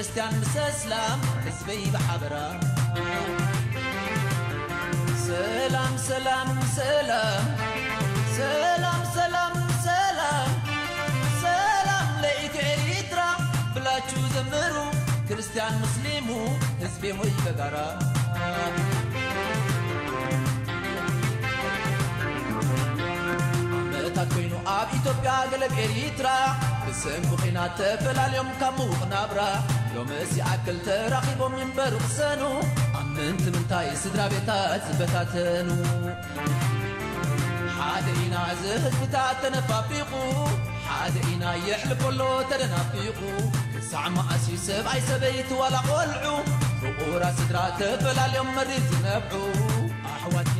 كريستيان مسلم حسبي بحبرة سلام سلام سلام سلام سلام سلام سلام لقيت إريترا بلا زمرو كريستيان مسلمو حسبي مي فقرة كوينو اب ايتوبيا قلب اريترا بسم بوخينا تفل اليوم كموخ نبره يوم اسي عقل تراقبو من بروخ سنو امنت من تاي سدرا بيتات بتاتنو حادينا زهد بتاتنا فافيقو حاد يحلقو لو ترنا فيقو تسع ما اسي سبع سبيت ولا قلعو فقورا سدرا تفلا اليوم مريت نبعو احواتي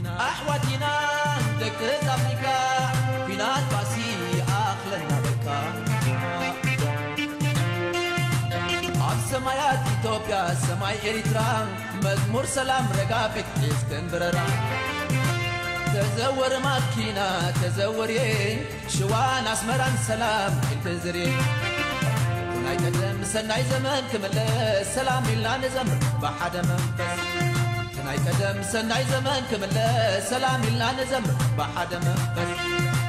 ሰማያት ኢትዮጵያ ሰማይ ኤሪትራ መዝሙር ሰላም ረጋፊት እስክንድረራ ተዘወር ማኪና ተዘወር ሽዋን አስመራን ሰላም ክንትዝሬ ናይ ቀደም ሰናይ ዘመን ክምለስ ሰላም ኢልና ንዘምር ብሓደ መንፈስ ናይ ቀደም ሰናይ ዘመን ክምለስ ሰላም ኢልና ንዘምር ብሓደ መንፈስ